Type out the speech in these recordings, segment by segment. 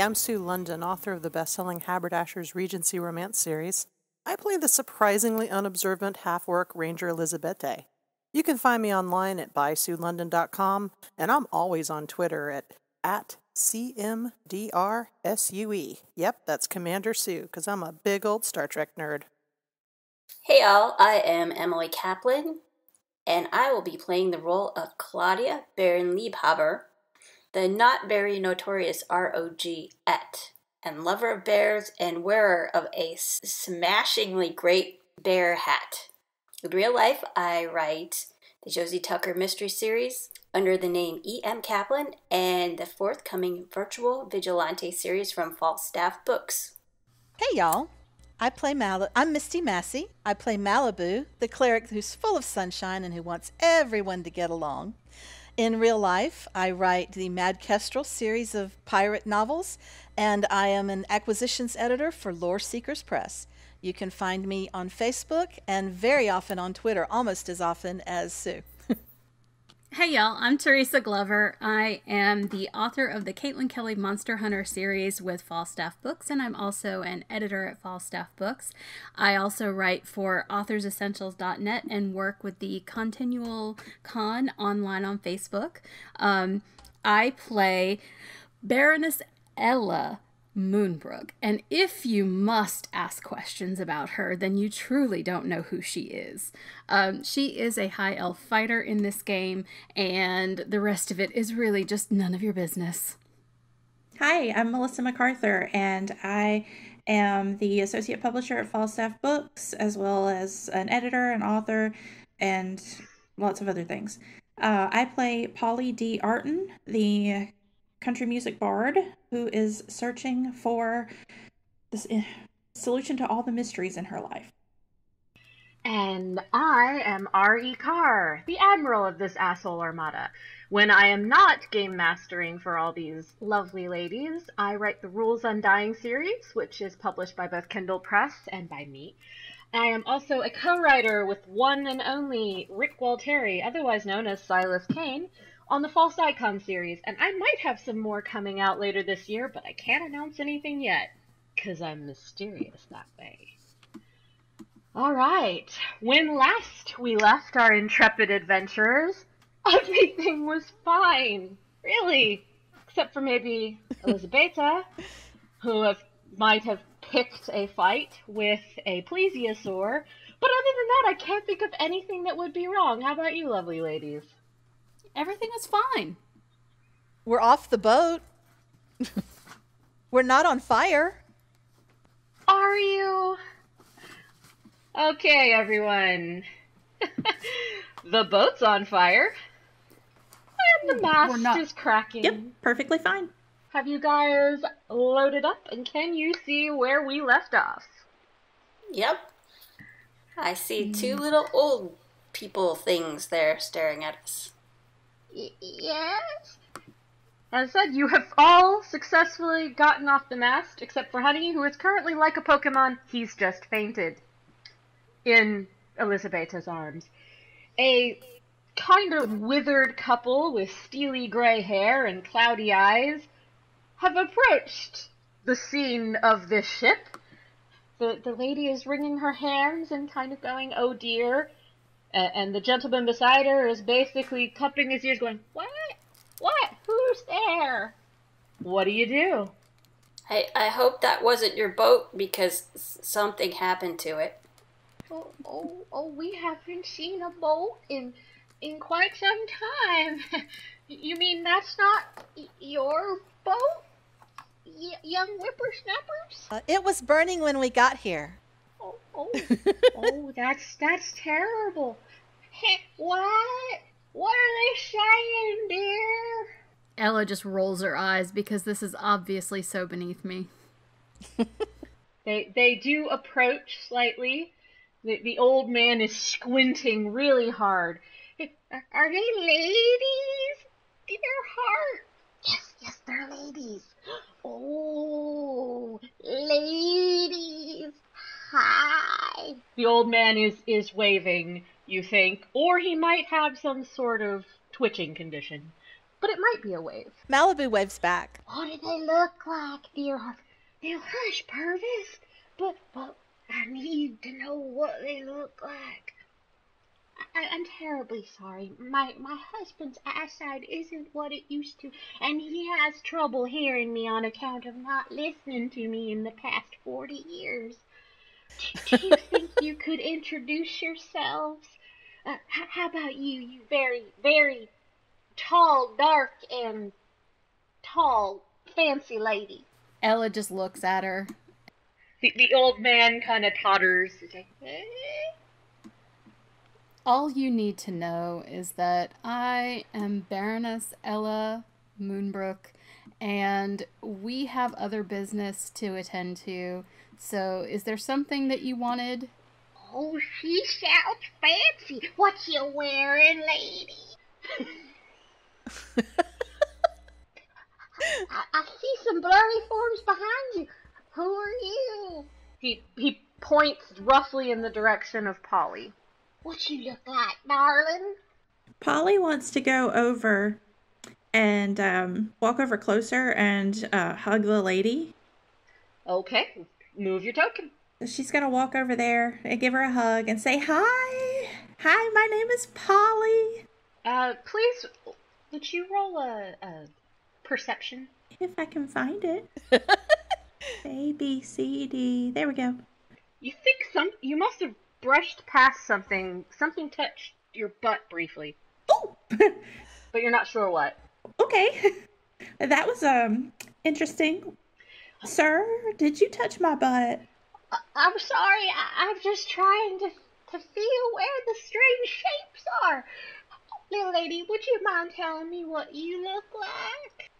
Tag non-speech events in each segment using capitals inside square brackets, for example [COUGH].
I'm Sue London, author of the best-selling Haberdashers Regency romance series. I play the surprisingly unobservant half-orc Ranger Elizabeth. You can find me online at bysuelondon.com, and I'm always on Twitter at, at CMDRSUE. Yep, that's Commander Sue, because I'm a big old Star Trek nerd. Hey all, I am Emily Kaplan, and I will be playing the role of Claudia Baron Liebhaber, the not very notorious ROG et, and lover of bears and wearer of a smashingly great bear hat. In real life, I write the Josie Tucker Mystery Series under the name E.M. Kaplan and the forthcoming virtual vigilante series from Falstaff Books. Hey, y'all. I play Mal. I'm Misty Massey. I play Malibu, the cleric who's full of sunshine and who wants everyone to get along. In real life, I write the Mad Kestrel series of pirate novels, and I am an acquisitions editor for Lore Seekers Press. You can find me on Facebook and very often on Twitter, almost as often as Sue. Hey y'all, I'm Teresa Glover. I am the author of the Caitlin Kelly Monster Hunter series with Falstaff Books, and I'm also an editor at Falstaff Books. I also write for AuthorsEssentials.net and work with the Continual Con online on Facebook. Um, I play Baroness Ella Moonbrook. And if you must ask questions about her, then you truly don't know who she is. Um, she is a high elf fighter in this game, and the rest of it is really just none of your business. Hi, I'm Melissa McArthur, and I am the associate publisher at Falstaff Books, as well as an editor, an author, and lots of other things. Uh, I play Polly D. Arton, the country music bard who is searching for this eh, solution to all the mysteries in her life. And I am R.E. Carr, the admiral of this asshole armada. When I am not game mastering for all these lovely ladies, I write the Rules Undying series, which is published by both Kindle Press and by me. I am also a co-writer with one and only Rick Gualtieri, otherwise known as Silas Kane, on the False Icon series, and I might have some more coming out later this year, but I can't announce anything yet, because I'm mysterious that way. Alright, when last we left our intrepid adventurers, everything was fine. Really. Except for maybe Elizabeta, [LAUGHS] who have, might have picked a fight with a plesiosaur. But other than that, I can't think of anything that would be wrong. How about you, lovely ladies? Everything was fine. We're off the boat. [LAUGHS] We're not on fire. Are you? Okay, everyone. [LAUGHS] the boat's on fire. And the mast not... is cracking. Yep, perfectly fine. Have you guys loaded up? And can you see where we left off? Yep. I see two hmm. little old people things there staring at us yes. As said, you have all successfully gotten off the mast, except for Honey, who is currently like a Pokemon. He's just fainted in Elizabeta's arms. A kind of withered couple with steely gray hair and cloudy eyes have approached the scene of this ship. The, the lady is wringing her hands and kind of going, oh dear and the gentleman beside her is basically cupping his ears, going, "What? What? Who's there? What do you do?" I I hope that wasn't your boat because something happened to it. Oh, oh, oh! We haven't seen a boat in in quite some time. [LAUGHS] you mean that's not your boat, y- young whippersnappers? Uh, it was burning when we got here. Oh, oh, oh! [LAUGHS] That's that's terrible what? What are they saying, dear? Ella just rolls her eyes because this is obviously so beneath me. [LAUGHS] they they do approach slightly. The the old man is squinting really hard. Are they ladies? Dear heart. Yes, yes, they're ladies. [GASPS] Oh, ladies. Hi. The old man is is waving you think, or he might have some sort of twitching condition. but it might be a wave. Malibu waves back. What do they look like, dear? Now hush, Purvis. But, but I need to know what they look like. I, I'm terribly sorry. My my husband's eyesight isn't what it used to, and he has trouble hearing me on account of not listening to me in the past forty years. Do, do you think you could introduce yourselves? Uh, how, how about you, you very, very tall, dark, and tall, fancy lady? Ella just looks at her. The, the old man kind of totters. Like, "Eh?" All you need to know is that I am Baroness Ella Moonbrook, and we have other business to attend to. So, is there something that you wanted? Oh, she sounds fancy. What you wearing, lady? I, I see some blurry forms behind you. Who are you? He he points roughly in the direction of Polly. What you look like, darling? Polly wants to go over and um, walk over closer and uh, hug the lady. Okay, move your token. She's gonna walk over there and give her a hug and say, Hi! Hi, my name is Polly. Uh, please, would you roll a, a perception? If I can find it. [LAUGHS] A, B, C, D. There we go. You think some? You must have brushed past something. Something touched your butt briefly, Oh! [LAUGHS] but you're not sure what. okay. [LAUGHS] That was um interesting. Sir, did you touch my butt? I- I'm sorry. I- I'm just trying to to feel where the strange shapes are. Little lady, would you mind telling me what you look like?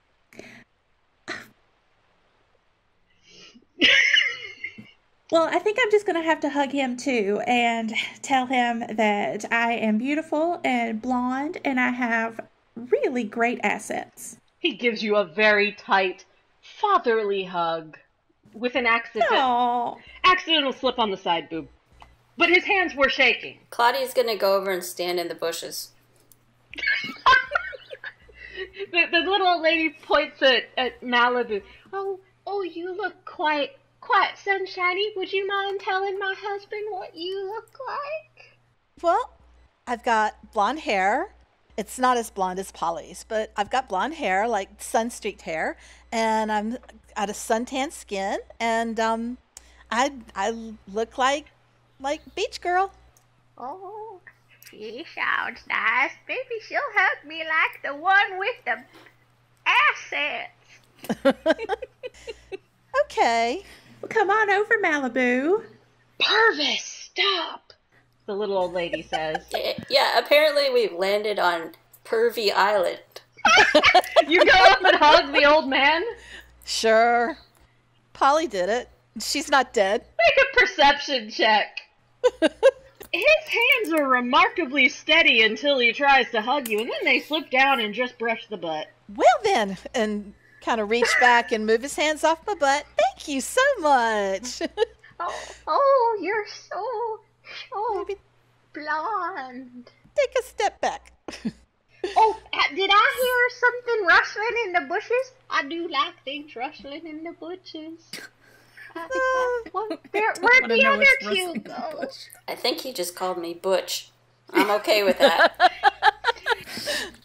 Well, I think I'm just going to have to hug him too and tell him that I am beautiful and blonde and I have really great assets. He gives you a very tight, fatherly hug with an accident, accidental slip on the side boob. But his hands were shaking. Claudia's gonna go over and stand in the bushes. [LAUGHS] The, the little old lady points at, at Malibu. Oh, oh, you look quite, quite sunshiny. Would you mind telling my husband what you look like? Well, I've got blonde hair. It's not as blonde as Polly's, but I've got blonde hair, like sun-streaked hair, and I'm got a suntan skin, and um, I I look like like beach girl. Oh, she sounds nice. Maybe she'll hug me like the one with the assets. [LAUGHS] Okay. well, come on over, Malibu. Purvis, stop! The little old lady says. [LAUGHS] Yeah, apparently we've landed on Pervy Island. [LAUGHS] You go up and hug the old man? Sure. Polly did it. She's not dead. Make a perception check. [LAUGHS] His hands are remarkably steady until he tries to hug you, and then they slip down and just brush the butt. Well then, and kind of reach back and move his hands off my butt. Thank you so much. Oh, oh, you're so, so Maybe blonde. take a step back. [LAUGHS] Oh, uh, did I hear something rustling in the bushes? I do like things rustling in the bushes. Uh, [LAUGHS] what- where, [LAUGHS] where'd wanna the other two rustling in the go? I think he just called me Butch. I'm okay with that.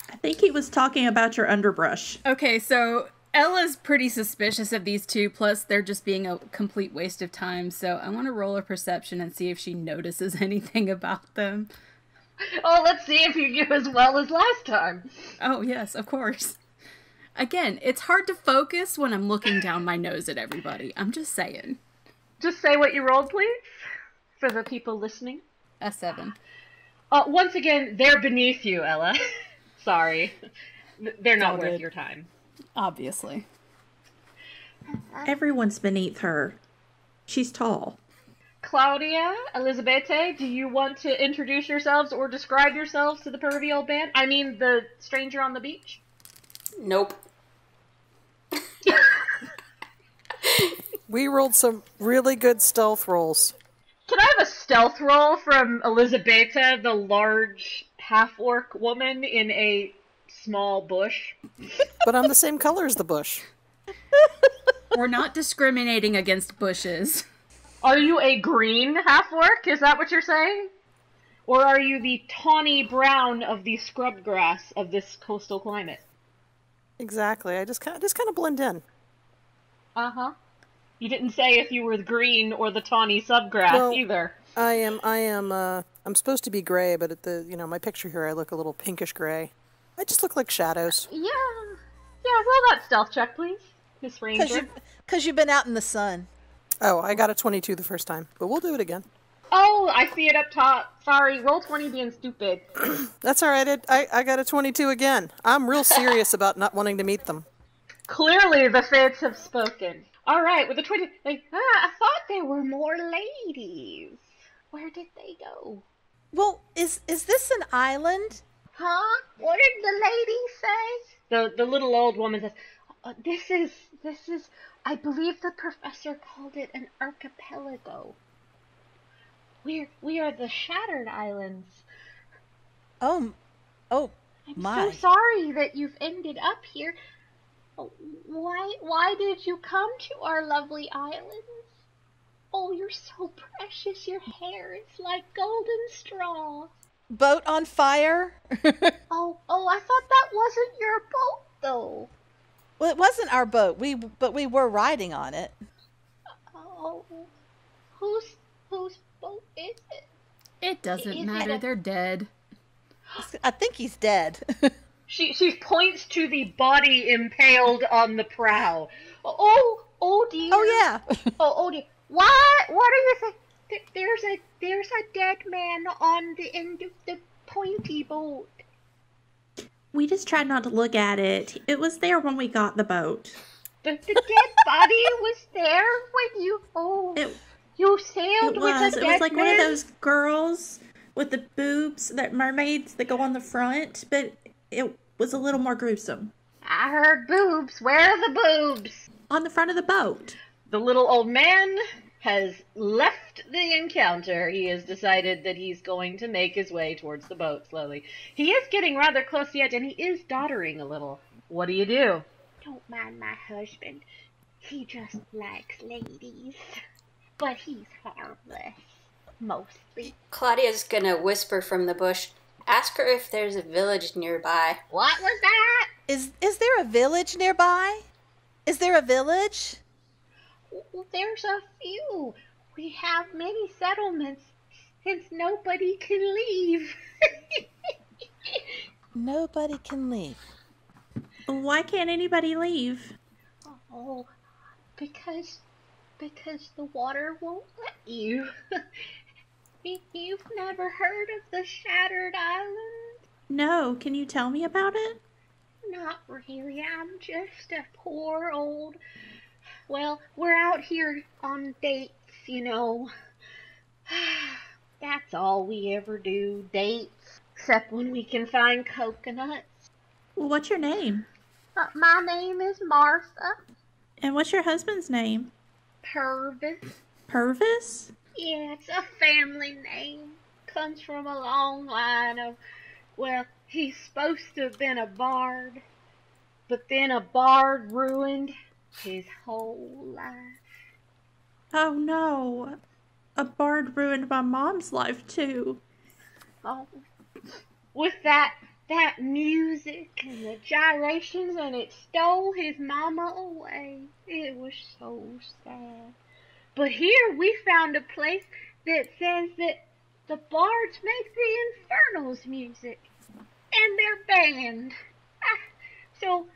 I think he was talking about your underbrush. Okay, so Ella's pretty suspicious of these two, plus they're just being a complete waste of time. So I want to roll a perception and see if she notices [LAUGHS] anything about them. Oh, let's see if you do as well as last time. Oh, yes, of course. Again, it's hard to focus when I'm looking down my nose at everybody. I'm just saying. Just say what you rolled, please, for the people listening. A seven. Uh, once again, they're beneath you, Ella. [LAUGHS] Sorry. They're not worth Noted. your time. Obviously. Everyone's beneath her. She's tall. Claudia, Elizabete, do you want to introduce yourselves or describe yourselves to the pervy old man? I mean, the stranger on the beach? Nope. [LAUGHS] We rolled some really good stealth rolls. Can I have a stealth roll from Elizabeta, the large half orc woman in a small bush. But I'm the same color as the bush. [LAUGHS] We're not discriminating against bushes. Are you a green half orc? Is that what you're saying? Or are you the tawny brown of the scrub grass of this coastal climate? Exactly. I just kind of, just kind of blend in. Uh huh. You didn't say if you were the green or the tawny subgrass Well- either. I am. I am. Uh, I'm supposed to be gray, but at the you know my picture here, I look a little pinkish gray. I just look like shadows. Yeah. Yeah, roll that stealth check, please, Miss Because Ranger. you, cause you've been out in the sun. Oh, I got a 22 the first time, but we'll do it again. Oh, I see it up top. Sorry, Roll20 being stupid. [CLEARS THROAT] That's all right. I, I, I got a 22 again. I'm real serious about not wanting to meet them. Clearly, the fates have spoken. All right, with the 20. Like, Ah, I thought there were more ladies. Where did they go? Well, is is this an island? Huh? What did the lady say? the, the little old woman says, "Uh, This is. This is. I believe the professor called it an archipelago. We're, we are the Shattered Islands. Oh, oh, I'm my. so sorry that you've ended up here. Oh, Why why did you come to our lovely islands? Oh, you're so precious. Your hair is like golden straw. Boat on fire? [LAUGHS] Oh, oh, I thought that wasn't your boat though. well, it wasn't our boat. We but we were riding on it. Oh, whose whose boat is it? It doesn't Is it matter. a- They're dead. I think he's dead. [LAUGHS] She, she points to the body impaled on the prow. Oh, oh, oh dear. oh yeah. [LAUGHS] Oh, oh dear. What? What are you saying? There, there's a there's a dead man on the end of the pointy boat. We just tried not to look at it. It was there when we got the boat. The, the dead body was there when you oh It you it sailed with was. a It was like one of those girls with the boobs that mermaids that go on the front, but it was a little more gruesome. I heard boobs. Where are the boobs? On the front of the boat. The little old man has left the encounter. He has decided that he's going to make his way towards the boat slowly. He is getting rather close yet, and he is doddering a little. What do you do? Don't mind my husband. He just likes ladies. But he's harmless. Mostly. Claudia's gonna whisper from the bush, ask her if there's a village nearby. What was that? Is is there a village nearby? Is there a village? Well, There's a few. We have many settlements since nobody can leave. [LAUGHS] Nobody can leave. Why can't anybody leave? oh, because because the water won't let you. [LAUGHS] You- You've never heard of the Shattered Island? No, can you tell me about it? Not really. I'm just a poor old. Well, we're out here on dates, you know. [SIGHS] That's all we ever do dates. Except when we can find coconuts. Well, what's your name? Uh, my name is Martha And what's your husband's name? Purvis. Purvis? Yeah, it's a family name. Comes from a long line of. Well, he's supposed to have been a bard. But then a bard ruined his whole life. Oh no. A bard ruined my mom's life too. Oh, with that that music and the gyrations, and it stole his mama away. It was so sad. But here we found a place that says that the bards make the Infernals music, and they're banned. Ah, so,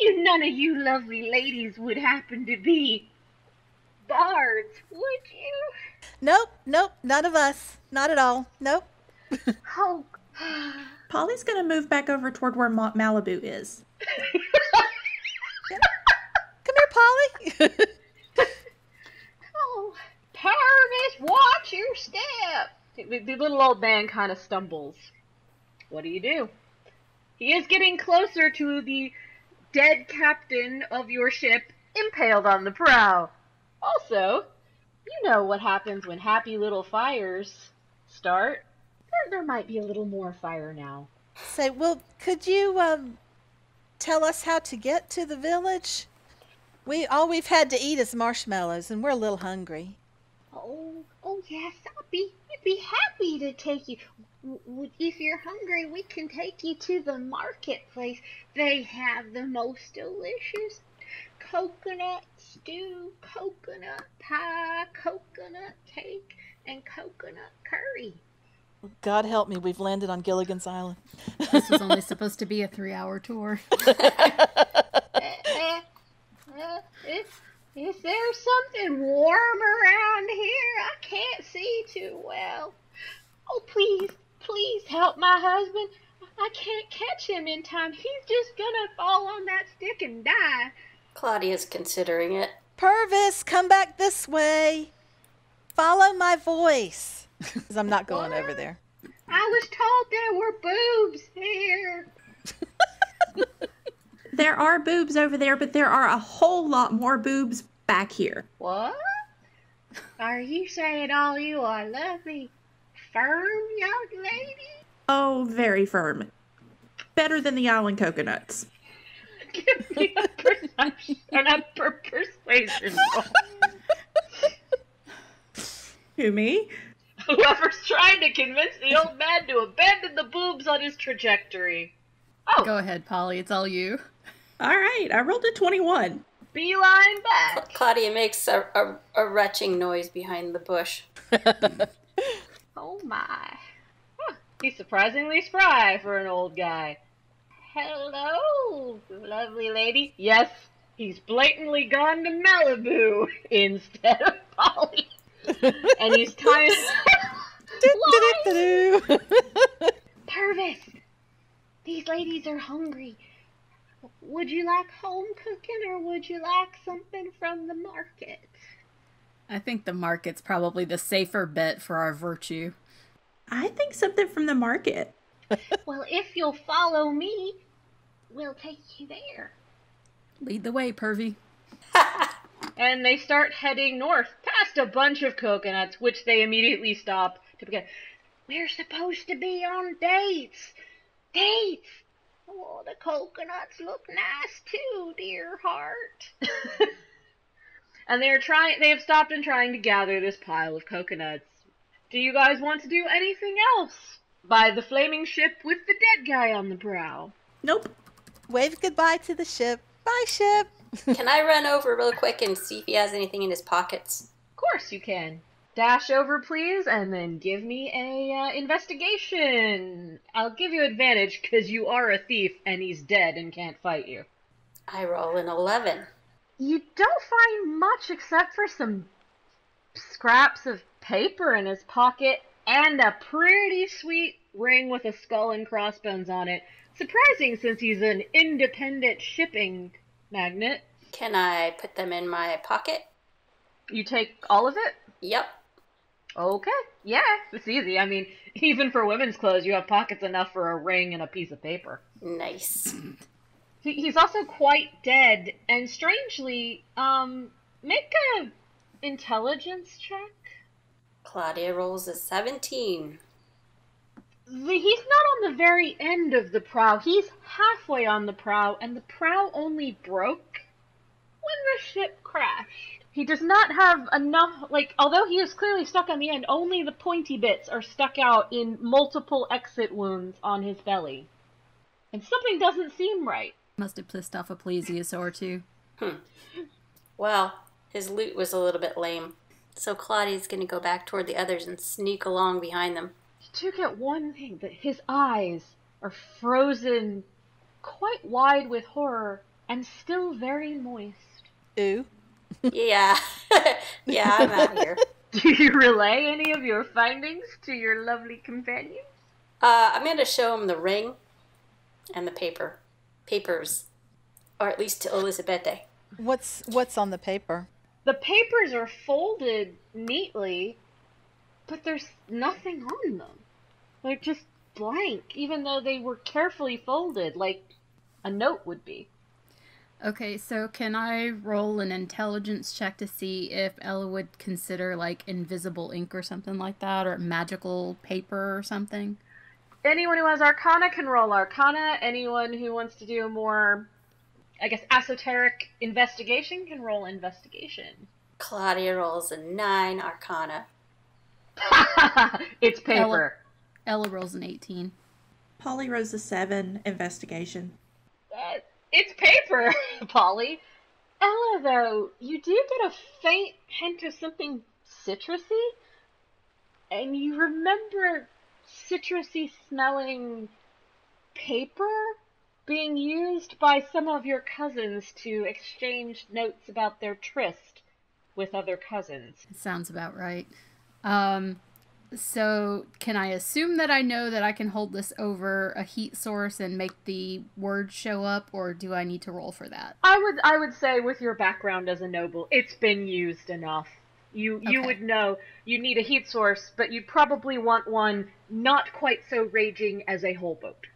you none of you lovely ladies would happen to be bards, would you? Nope, nope, none of us. Not at all. Nope. Oh. [SIGHS] Polly's gonna move back over toward where Ma- Malibu is. [LAUGHS] Come here, Polly. [LAUGHS] Oh, Purvis, watch your step. The, the little old man kind of stumbles. What do you do? He is getting closer to the dead captain of your ship, impaled on the prow. Also, you know what happens when happy little fires start. There, there might be a little more fire now. Say, well, could you um, tell us how to get to the village? We all we've had to eat is marshmallows, and we're a little hungry. Oh, oh yes, I'll be, I'd be happy to take you. W- w- If you're hungry, we can take you to the marketplace. They have the most delicious coconut stew, coconut pie, coconut cake, and coconut curry. God help me, we've landed on Gilligan's Island. This was only [LAUGHS] supposed to be a three hour tour. Is, [LAUGHS] [LAUGHS] is there something warm around here? I can't see too well. Oh, please, please help my husband. I can't catch him in time. He's just gonna fall on that stick and die. Claudia's considering it. Purvis, come back this way. Follow my voice. [LAUGHS] Because I'm not going over there. I was told there were boobs here. [LAUGHS] There are boobs over there, but there are a whole lot more boobs back here. What? Are you saying all you are lovely, firm young lady? Oh, very firm. Better than the island coconuts. [LAUGHS] Give me a perception, a per- persuasion. [LAUGHS] Who, me? Whoever's trying to convince the old man to abandon the boobs on his trajectory. Oh, Go ahead, Polly. It's all you. All right, I rolled a 21. beeline back. Claudia makes a, a, a retching noise behind the bush. [LAUGHS] Oh my. Huh, he's surprisingly spry for an old guy. Hello, Lovely lady. Yes, he's blatantly gone to Malibu [LAUGHS] instead of Polly. [LAUGHS] and he's tying. [LAUGHS] Purvis. These ladies are hungry. Would you like home cooking or would you like something from the market? I think the market's probably the safer bet for our virtue. I think something from the market. [LAUGHS] Well, if you'll follow me, we'll take you there. Lead the way, Pervy. [LAUGHS] and they start heading north past a bunch of coconuts, which they immediately stop to begin. We're supposed to be on dates. Dates. Oh, the coconuts look nice too, dear heart. [LAUGHS] and they're trying. They have stopped and trying to gather this pile of coconuts. Do you guys want to do anything else? By the flaming ship with the dead guy on the prow. Nope. Wave goodbye to the ship. Bye, ship. [LAUGHS] Can I run over real quick and see if he has anything in his pockets? Of course you can. Dash over, please, and then give me a uh, investigation. I'll give you advantage because you are a thief and he's dead and can't fight you. I roll an 11. You don't find much except for some scraps of paper in his pocket and a pretty sweet ring with a skull and crossbones on it. Surprising since he's an independent shipping magnet. Can I put them in my pocket? You take all of it? Yep. Okay. Yeah, it's easy. I mean, even for women's clothes, you have pockets enough for a ring and a piece of paper. Nice. He- He's also quite dead, and strangely, um, make a intelligence check. Claudia rolls a 17. The- He's not on the very end of the prow. He's halfway on the prow, and the prow only broke when the ship crashed. He does not have enough, like, although he is clearly stuck on the end, only the pointy bits are stuck out in multiple exit wounds on his belly. And something doesn't seem right. Must have pissed off a plesiosaur or two. Well, his loot was a little bit lame. So Claudia's gonna go back toward the others and sneak along behind them. You do get one thing that his eyes are frozen quite wide with horror and still very moist. Ooh. Yeah. [LAUGHS] yeah, I'm out [LAUGHS] here. Do you relay any of your findings to your lovely companions? Uh, I'm gonna show him the ring and the paper. Papers. Or at least to Elizabete. What's what's on the paper? The papers are folded neatly, but there's nothing on them. They're just blank, even though they were carefully folded, like a note would be. Okay, so can I roll an intelligence check to see if Ella would consider like invisible ink or something like that, or magical paper or something? Anyone who has Arcana can roll Arcana. Anyone who wants to do a more, I guess, esoteric investigation can roll Investigation. Claudia rolls a nine Arcana. [LAUGHS] it's paper. Ella rolls an 18. Polly rolls a seven investigation. Uh, it's paper, [LAUGHS] Polly. Ella, though, you do get a faint hint of something citrusy, and you remember citrusy smelling paper being used by some of your cousins to exchange notes about their tryst with other cousins. Sounds about right. Um, so can I assume that I know that I can hold this over a heat source and make the words show up, or do I need to roll for that? I would I would say with your background as a noble, it's been used enough. You you Okay. would know you need a heat source, but you'd probably want one not quite so raging as a whole boat.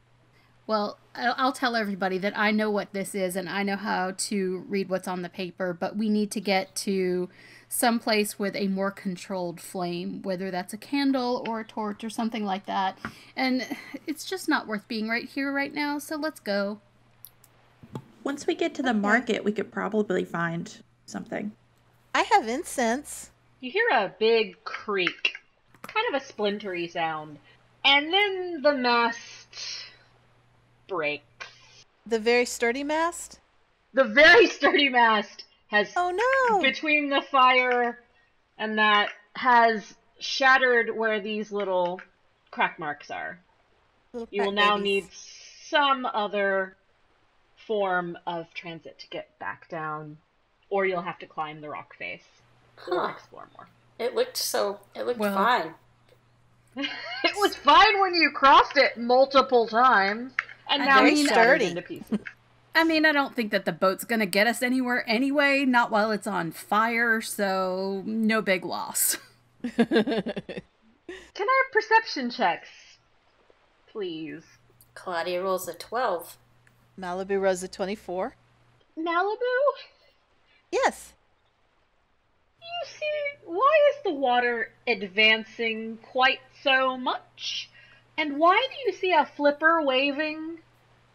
Well, I'll I'll tell everybody that I know what this is and I know how to read what's on the paper, but we need to get to some place with a more controlled flame, whether that's a candle or a torch or something like that. And it's just not worth being right here right now, so let's go. Once we get to the market, we could probably find something. I have incense. You hear a big creak, kind of a splintery sound, and then the mast breaks. The very sturdy mast. The very sturdy mast has Oh no! between the fire and that has shattered where these little crack marks are. Little You will now babies. need some other form of transit to get back down, or you'll have to climb the rock face or Huh. explore more. It looked so. It looked Well- fine. [LAUGHS] it was fine when you crossed it multiple times, and And now very it's shattered sturdy. into pieces. I mean, I don't think that the boat's gonna get us anywhere anyway, not while it's on fire, so no big loss. [LAUGHS] Can I have perception checks, please? Claudia rolls a 12. Malibu rolls a 24. Malibu, Yes. you see, why is the water advancing quite so much? And why do you see a flipper waving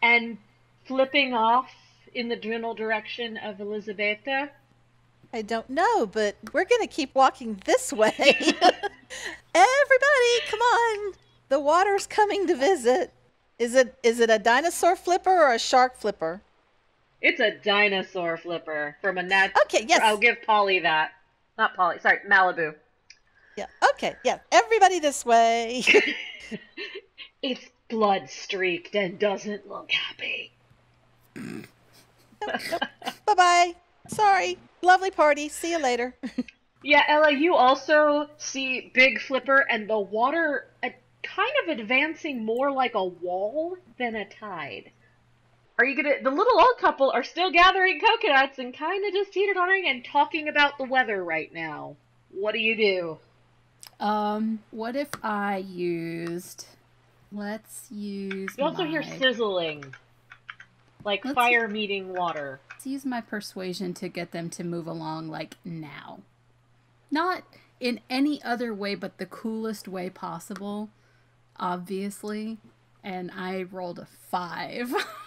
and flipping off in the general direction of Elizabetta? I don't know, but we're going to keep walking this way. [LAUGHS] Everybody, come on. The water's coming to visit. Is it is it a dinosaur flipper or a shark flipper? It's a dinosaur flipper from a nat. Okay, yes. I'll give Polly that. Not Polly, sorry, Malibu. Yeah. Okay. Yeah. Everybody this way. [LAUGHS] It's blood streaked and doesn't look happy. bye bye. Sorry. Lovely party. See you later. [LAUGHS] Yeah, Ella, you also see Big Flipper and the water uh, kind of advancing more like a wall than a tide. Are you gonna? The little old couple are still gathering coconuts and kind of just teeter tottering and talking about the weather right now. What do you do? Um, what if I used? Let's use. You also my, hear sizzling, like Let's- fire meeting water. Let's use my persuasion to get them to move along like now, not in any other way but the coolest way possible, obviously. And I rolled a five. [LAUGHS]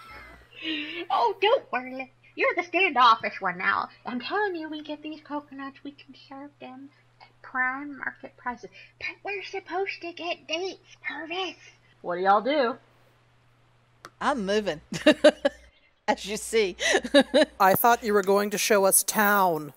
Oh, don't worry. You're the standoffish one now. I'm telling you, we get these coconuts, we can serve them at prime market prices. But we're supposed to get dates, Purvis. What do y'all do? I'm moving. [LAUGHS] As you see. [LAUGHS] I thought you were going to show us town.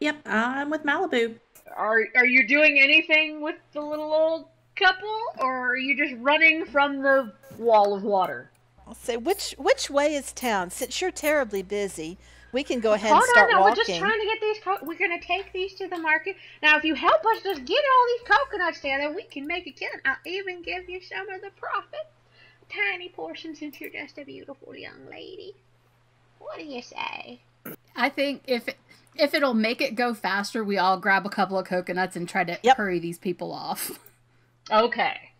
Yep, I'm with Malibu. Are are you doing anything with the little old couple, or are you just running from the wall of water? I'll say which which way is town? Since you're terribly busy, we can go ahead Hold and start on, now, walking. we're just trying to get these. Co- we're gonna take these to the market. Now, if you help us just get all these coconuts together, we can make a killing. I'll even give you some of the profit, tiny portion, since you're just a beautiful young lady. What do you say? I think if if it'll make it go faster, we all grab a couple of coconuts and try to Yep. hurry these people off. [LAUGHS] Okay,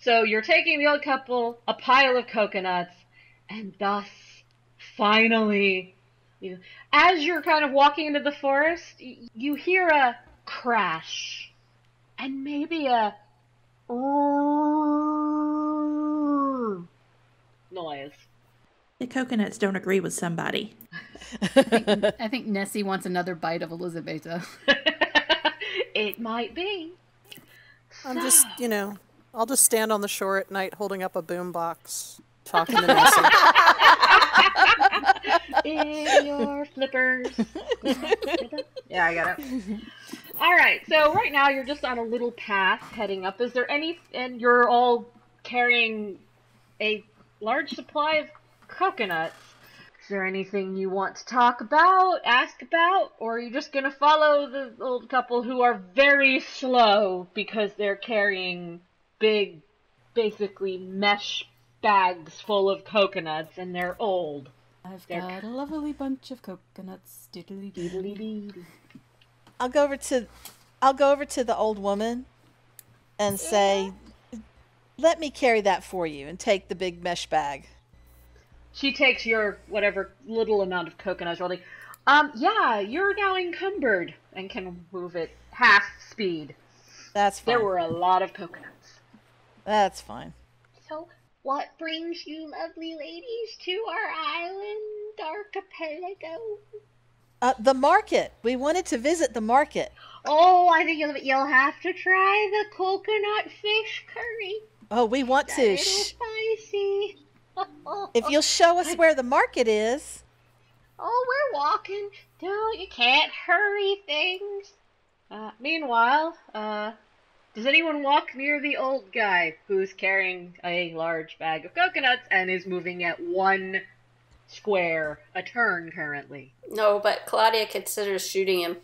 so you're taking the old couple a pile of coconuts, and thus, finally, you, as you're kind of walking into the forest, y- you hear a crash, and maybe a noise. The coconuts don't agree with somebody. I think Nessie wants another bite of Elizabetta. [LAUGHS] it might be. I'm just, you know, I'll just stand on the shore at night holding up a boombox, talking to Nessie. [LAUGHS] in your flippers. [LAUGHS] yeah, I got it. All right, so right now you're just on a little path heading up. Is there any, and you're all carrying a large supply of coconuts. Is there anything you want to talk about, ask about, or are you just gonna follow the old couple who are very slow because they're carrying big, basically mesh bags full of coconuts and they're old? I've They're- got a lovely bunch of coconuts. Diddly Diddly-dee. I'll go over to I'll go over to the old woman and say let me carry that for you and take the big mesh bag. She takes your whatever little amount of coconuts. You're like, um, yeah, you're now encumbered and can move at half speed. That's fine. There were a lot of coconuts. That's fine. So, what brings you lovely ladies to our island archipelago? Uh, the market. We wanted to visit the market. Oh, I think you'll, you'll have to try the coconut fish curry. Oh, we want to. Sh- spicy. [LAUGHS] if you'll show us where the market is. Oh, we're walking. Don't you can't hurry things. Uh, meanwhile, uh, does anyone walk near the old guy who's carrying a large bag of coconuts and is moving at one square a turn currently? No, but Claudia considers shooting him.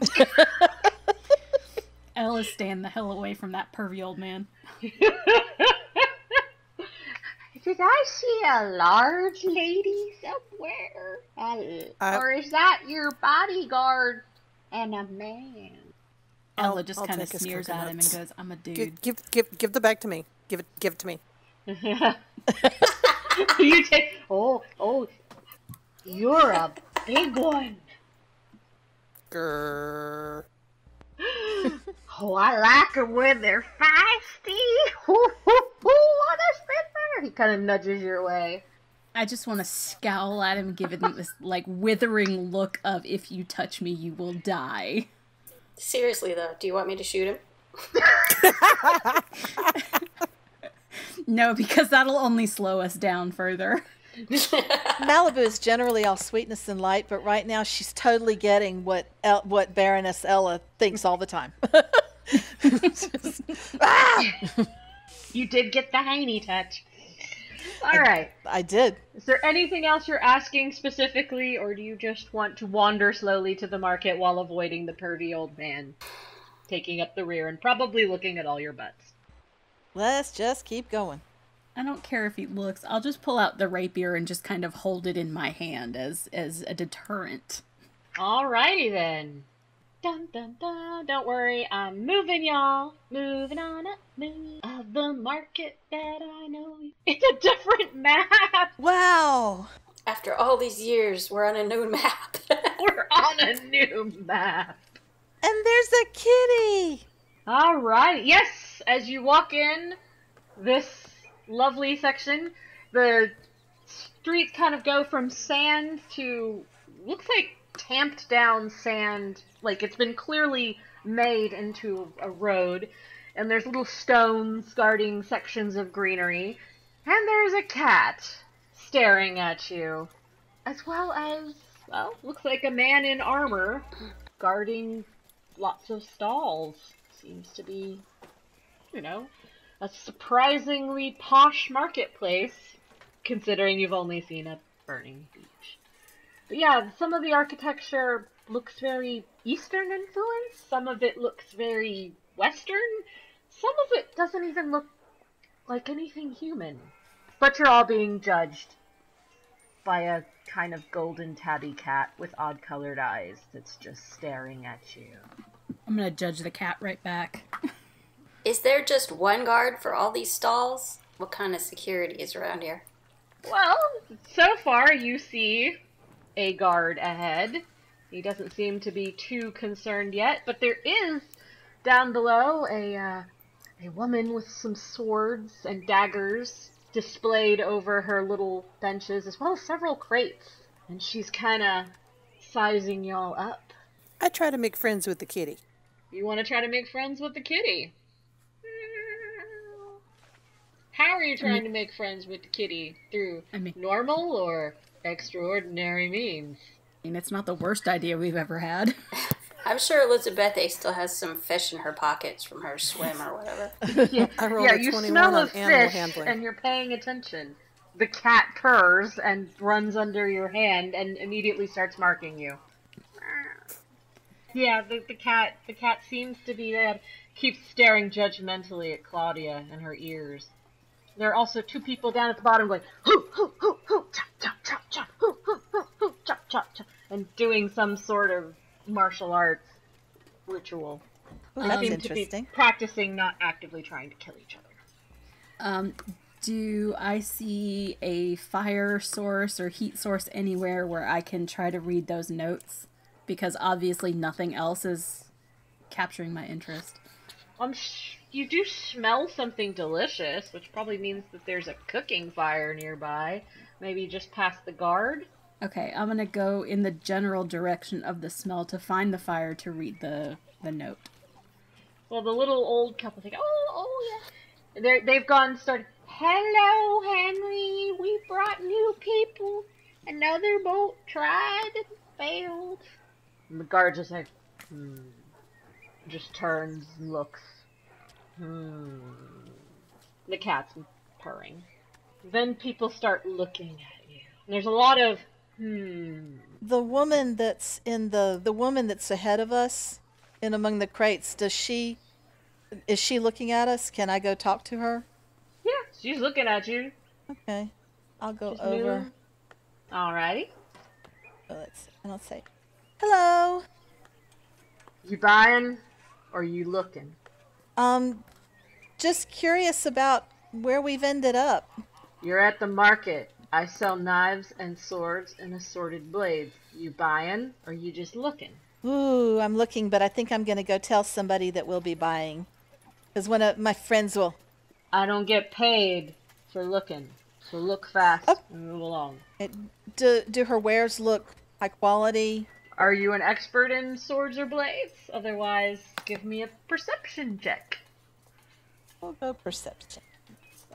[LAUGHS] Ella, stand the hell away from that pervy old man. [LAUGHS] Did I see a large lady somewhere? Uh, or is that your bodyguard and a man? Ella I'll- just kind of sneers at him and goes, "I'm a dude." Give, give, give, give the bag to me. Give it, give it to me. [LAUGHS] you take. Oh, oh, you're a big one. Grrr. [GASPS] Oh, I like 'em when they're feisty. [LAUGHS] Hoo, hoo, hoo, what a spitfire! He kind of nudges your way. I just want to scowl at him, give him this like withering look of "If you touch me, you will die." Seriously though, do you want me to shoot him? [LAUGHS] No, because that'll only slow us down further. [LAUGHS] Malibu is generally all sweetness and light, but right now she's totally getting what El- what Baroness Ella thinks all the time. [LAUGHS] Just- ah! You did get the hiney touch. All right. I did. Is there anything else you're asking specifically, or do you just want to wander slowly to the market while avoiding the pervy old man taking up the rear and probably looking at all your butts? Let's just keep going. I don't care if he looks. I'll just pull out the rapier and just kind of hold it in my hand as as a deterrent. Alrighty then. Dun dun dun. Don't worry, I'm moving, y'all. Moving on up, move of the market that I know. [LAUGHS] It's a different map. Wow. After all these years, we're on a new map. [LAUGHS] We're on a new map. And there's a kitty. All right. Yes, as you walk in this lovely section, the streets kind of go from sand to looks like tamped down sand, like it's been clearly made into a road. And there's little stones guarding sections of greenery. And there's a cat staring at you. As well as, well, looks like a man in armor guarding lots of stalls. Seems to be, you know, a surprisingly posh marketplace, considering you've only seen a burning beach. But yeah, some of the architecture looks very Eastern influence, some of it looks very Western, some of it doesn't even look like anything human. But you're all being judged by a kind of golden tabby cat with odd colored eyes that's just staring at you. I'm gonna judge the cat right back. Is there just one guard for all these stalls? What kind of security is around here? Well, so far you see a guard ahead. He doesn't seem to be too concerned yet, but there is down below a uh, a woman with some swords and daggers displayed over her little benches, as well as several crates. And she's kind of sizing y'all up. I try to make friends with the kitty. You want to try to make friends with the kitty? How are you trying to make friends with the kitty? Through I mean- normal or extraordinary means? I mean, it's not the worst idea we've ever had. [LAUGHS] I'm sure Elizabeth still has some fish in her pockets from her swim or whatever. [LAUGHS] Yeah, I rolled yeah a you smell on a fish handling. and you're paying attention. The cat purrs and runs under your hand and immediately starts marking you. Yeah, the, the cat the cat seems to be uh, keeps staring judgmentally at Claudia and her ears. There are also two people down at the bottom going hoo hoo hoo hoo chop chop chop chop hoo hoo hoo hoo chop chop chop and doing some sort of martial arts ritual. That's interesting. be practicing, not actively trying to kill each other. Um, do I see a fire source or heat source anywhere where I can try to read those notes? Because obviously nothing else is capturing my interest. Um, you do smell something delicious, which probably means that there's a cooking fire nearby. Maybe just past the guard. Okay, I'm gonna go in the general direction of the smell to find the fire to read the the note. Well, the little old couple think, oh, oh yeah. They're, they've gone started. Hello, Henry. We brought new people. Another boat tried and failed. And the guard just like, hmm. Just turns and looks. Hmm. The cat's purring. Then people start looking at you. And there's a lot of hmm. The woman that's in the the woman that's ahead of us, in among the crates, does she? Is she looking at us? Can I go talk to her? Yeah, she's looking at you. Okay, I'll go She's over. new. Alrighty. Let's and I'll say, "Hello." You buying or you looking? Um, just curious about where we've ended up. You're at the market. I sell knives and swords and assorted blades. You buying or you just looking? Ooh, I'm looking, but I think I'm gonna go tell somebody that we'll be buying, because one of my friends will. I don't get paid for looking. So look fast Oh. and move along. It, do do her wares look high quality? Are you an expert in swords or blades? Otherwise, give me a perception check. We'll go perception.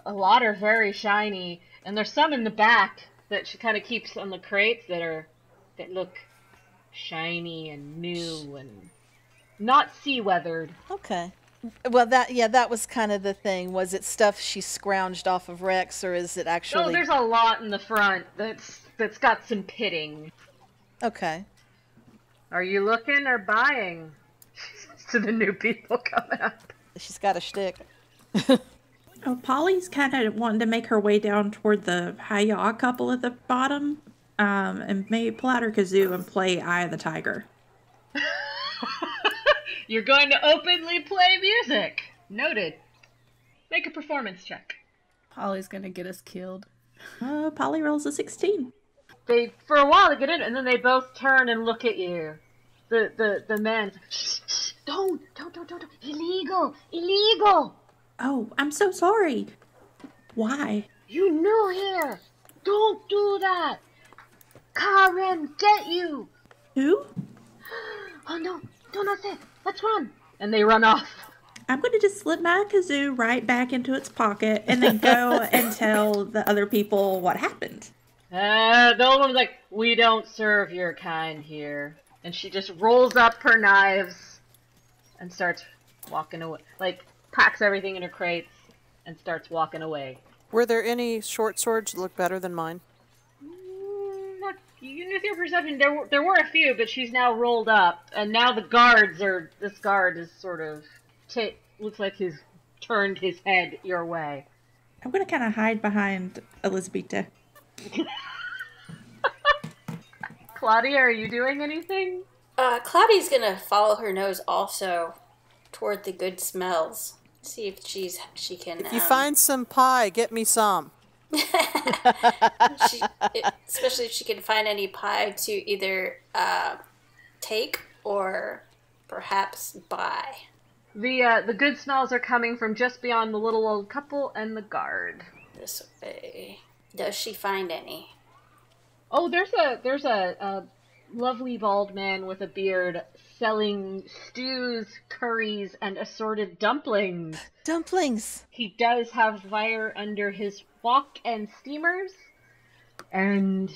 A lot are very shiny, and there's some in the back that she kind of keeps on the crates that are that look shiny and new and not sea weathered. Okay. Well, that yeah, that was kind of the thing. Was it stuff she scrounged off of Rex, or is it Oh, actually? there's a lot in the front that's that's got some pitting. Okay. Are you looking or buying? [LAUGHS] to the new people coming up. She's got a shtick. [LAUGHS] Oh, Polly's kind of wanting to make her way down toward the Hiya couple at the bottom, um, and maybe pull out her kazoo and play Eye of the Tiger. [LAUGHS] You're going to openly play music. Noted. Make a performance check. Polly's gonna get us killed. Uh, Polly rolls a 16. They for a while they get in, and then they both turn and look at you. The the the man. Shh, shh, don't don't don't don't don't. illegal illegal. Oh, I'm so sorry. Why? You new here. Don't do that. Karen, get you. Who? [GASPS] Oh no, do not say. it. Let's run. And they run off. I'm going to just slip my kazoo right back into its pocket and then go [LAUGHS] and tell the other people what happened. Uh, the old woman's like, we don't serve your kind here. And she just rolls up her knives and starts walking away. Like, packs everything in her crates and starts walking away. Were there any short swords that looked better than mine? Mm, not- You with your perception, there were, there were a few, but she's now rolled up. And now the guards are, this guard is sort of, ta looks like he's turned his head your way. I'm going to kind of hide behind Elizabeth. [LAUGHS] Claudia, are you doing anything? Uh, Claudia's gonna follow her nose also toward the good smells. See if she's she can. If you um, find some pie, get me some. [LAUGHS] [LAUGHS] she, especially if she can find any pie to either uh, take or perhaps buy. The uh, the good smells are coming from just beyond the little old couple and the guard. this way. Does she find any? Oh, there's a there's a, a lovely bald man with a beard selling stews, curries, and assorted dumplings. Dumplings. He does have fire under his wok and steamers. And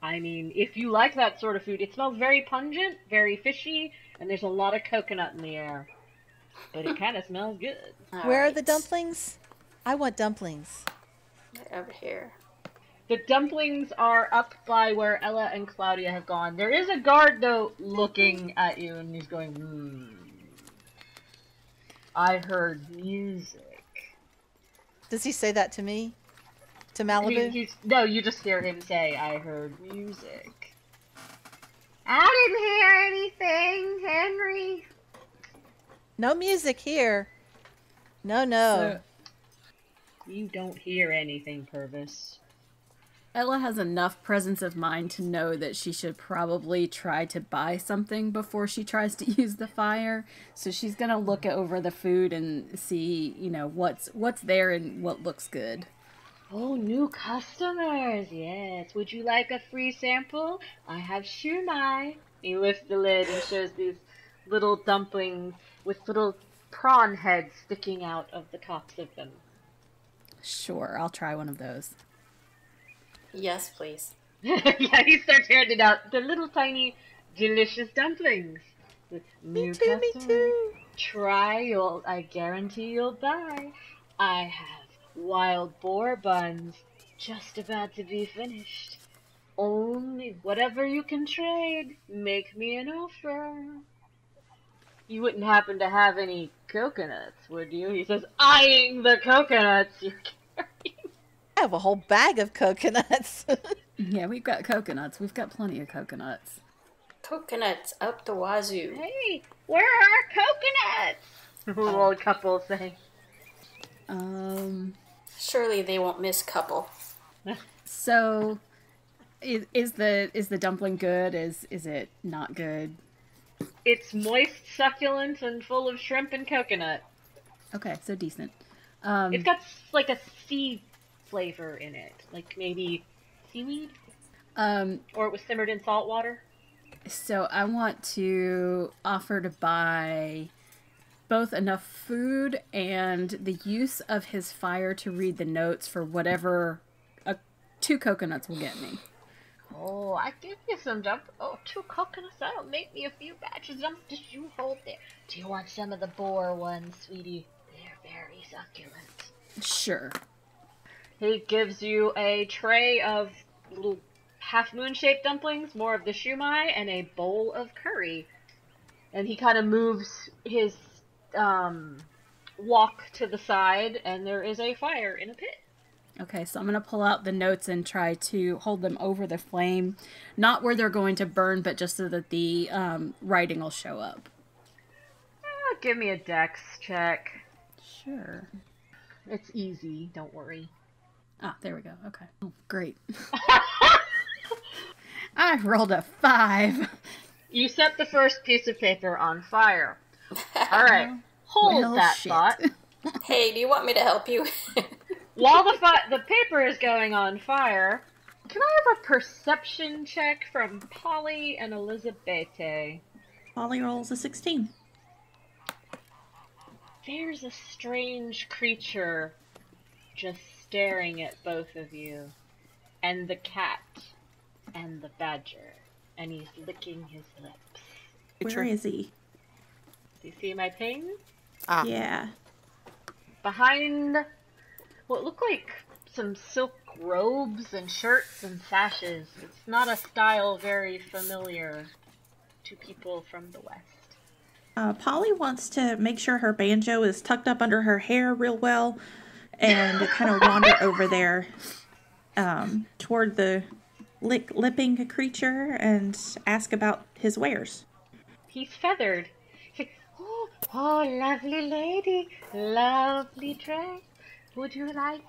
I mean, if you like that sort of food, it smells very pungent, very fishy, and there's a lot of coconut in the air. But it kind of smells good. Where are the dumplings? I want dumplings. Over here. The dumplings are up by where Ella and Claudia have gone. There is a guard, though, looking at you, and he's going, hmm. I heard music. Does he say that to me? To He, Malibu? he's, no, you just hear him say, I heard music. I didn't hear anything, Henry. No music here. No, no. You don't hear anything, Purvis. Ella has enough presence of mind to know that she should probably try to buy something before she tries to [LAUGHS] use the fire. So she's gonna look over the food and see, you know, what's what's there and what looks good. Oh, new customers, yes. Would you like a free sample? I have shumai. He lifts the lid and shows these little dumplings with little prawn heads sticking out of the tops of them. Sure, I'll try one of those. Yes, please. [LAUGHS] yeah, he starts handing out the little tiny, delicious dumplings. With new me too, me too. Try, you'll. I guarantee you'll buy. I have wild boar buns, just about to be finished. Only whatever you can trade. Make me an offer. You wouldn't happen to have any coconuts, would you? He says, eyeing the coconuts you're [LAUGHS] carrying. I have a whole bag of coconuts. [LAUGHS] Yeah, we've got coconuts. We've got plenty of coconuts. Coconuts up the wazoo. Hey, where are our coconuts? The old couple thing. Um, Surely they won't miss couple. so is, is the is the dumpling good? Is is it not good? It's moist, succulent, and full of shrimp and coconut. Okay, so decent. Um, It's got like a sea flavor in it, like maybe seaweed, um, or it was simmered in salt water. So I want to offer to buy both enough food and the use of his fire to read the notes for whatever uh, two coconuts will get me. Oh, I give you some dump. Oh, two coconuts. That'll make me a few batches. of Dump. Just you hold there. Do you want some of the boar ones, sweetie? They're very succulent. Sure. He gives you a tray of little half moon shaped dumplings, more of the shumai, and a bowl of curry. And he kind of moves his um, wok to the side, and there is a fire in a pit. Okay, so I'm going to pull out the notes and try to hold them over the flame. Not where they're going to burn, but just so that the um, writing will show up. Ah, give me a dex check. Sure. It's easy, don't worry. Ah, there we go. Okay. Oh, great. [LAUGHS] [LAUGHS] I rolled a five. You set the first piece of paper on fire. All right, [LAUGHS] hold Well, that shit. thought. Hey, do you want me to help you? While the fi- the paper is going on fire, can I have a perception check from Polly and Elizabeth? Polly rolls a 16. There's a strange creature just staring at both of you, and the cat, and the badger, and he's licking his lips. Where is he? Do you see my ping? Ah. Yeah. behind what look like some silk robes and shirts and sashes. It's not a style very familiar to people from the West. Uh, Polly wants to make sure her banjo is tucked up under her hair real well and kind of wander over there um, toward the lick, lipping creature and ask about his wares. He's feathered. Oh, oh, lovely lady, lovely dress. Would you like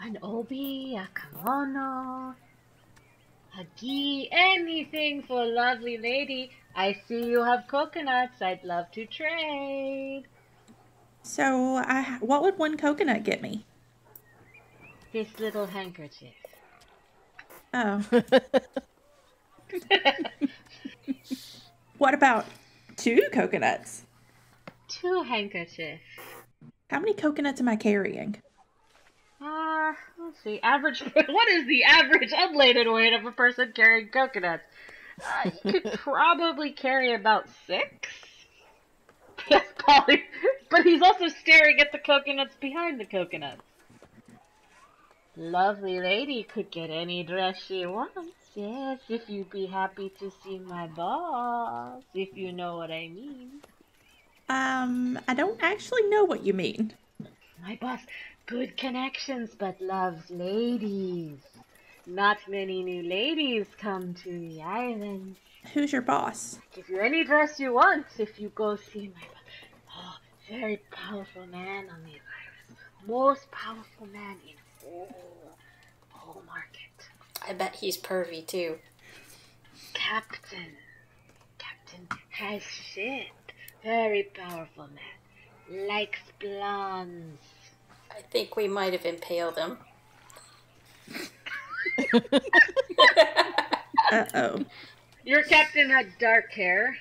an obi, a kimono, a gi, anything for lovely lady? I see you have coconuts. I'd love to trade. So, I, what would one coconut get me? this little handkerchief. Oh. [LAUGHS] [LAUGHS] what about two coconuts? Two handkerchiefs. How many coconuts am I carrying? Uh, let's see. Average. [LAUGHS] What is the average unladen weight of a person carrying coconuts? Uh, you could probably carry about six. That's probably. But he's also staring at the coconuts behind the coconuts. Lovely lady could get any dress she wants. Yes, if you'd be happy to see my boss, if you know what I mean. Um, I don't actually know what you mean. My boss, good connections, but loves ladies. Not many new ladies come to the island. Who's your boss? Give you any dress you want if you go see my boss. Very powerful man on the island. Most powerful man in whole, whole market. I bet he's pervy too. Captain. Captain has ship. Very powerful man. Likes blondes. I think we might have impaled him. Uh oh. Your captain had dark hair.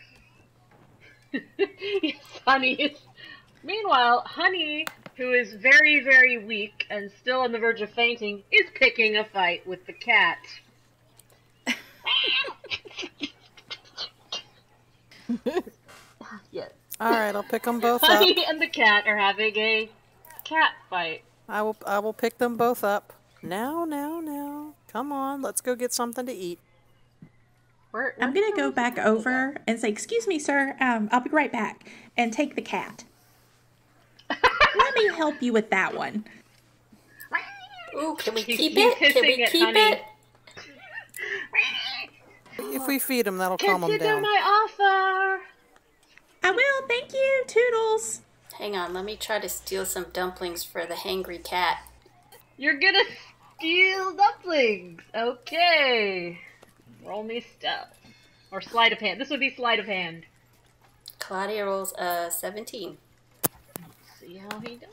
yes, Honey is. Meanwhile, Honey, who is very, very weak and still on the verge of fainting, is picking a fight with the cat. [LAUGHS] yes. All right, I'll pick them both up. Honey and the cat are having a cat fight. I will. I will pick them both up. Now, now, now. Come on, let's go get something to eat. Where, I'm gonna go back over and say, "Excuse me, sir. Um, I'll be right back," and take the cat. Let me help you with that one. Ooh, can we He- keep he's it? Can we keep Honey. it? If we feed them, that'll calm them Consider down. my offer. I will. Thank you, Toodles. Hang on, let me try to steal some dumplings for the hangry cat. You're gonna steal dumplings. Okay. Roll me stealth. Or sleight of hand. This would be sleight of hand. Claudia rolls a 17. See how he does.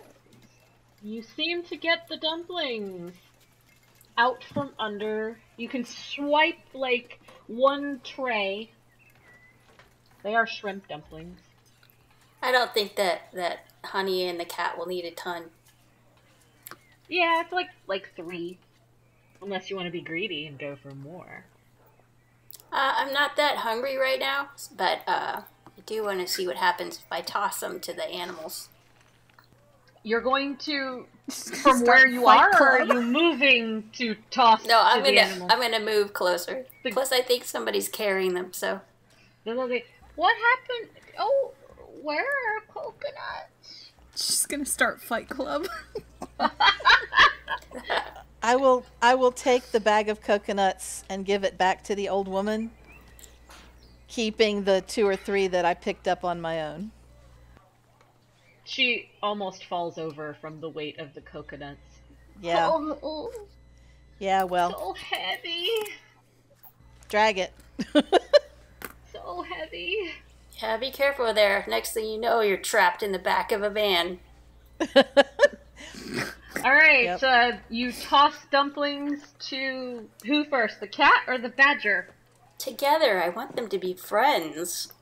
You seem to get the dumplings out from under. You can swipe like one tray. They are shrimp dumplings. I don't think that, that Honey and the cat will need a ton. Yeah, it's like like three. Unless you want to be greedy and go for more. Uh, I'm not that hungry right now, but uh, I do want to see what happens if I toss them to the animals. You're going to [LAUGHS] from Start where you Fight are, or are you moving to toss No, I'm to gonna animals? I'm gonna move closer. The- Plus, I think somebody's carrying them, so Then What happened? Oh, where are coconuts? She's gonna start Fight Club. [LAUGHS] [LAUGHS] I will I will take the bag of coconuts and give it back to the old woman, keeping the two or three that I picked up on my own. She almost falls over from the weight of the coconuts. Yeah. Oh, Yeah, well, so heavy. drag it. So heavy. yeah, be careful there. Next thing you know, you're trapped in the back of a van. [LAUGHS] All right, Yep. uh, you toss dumplings to who first, the cat or the badger? Together, I want them to be friends.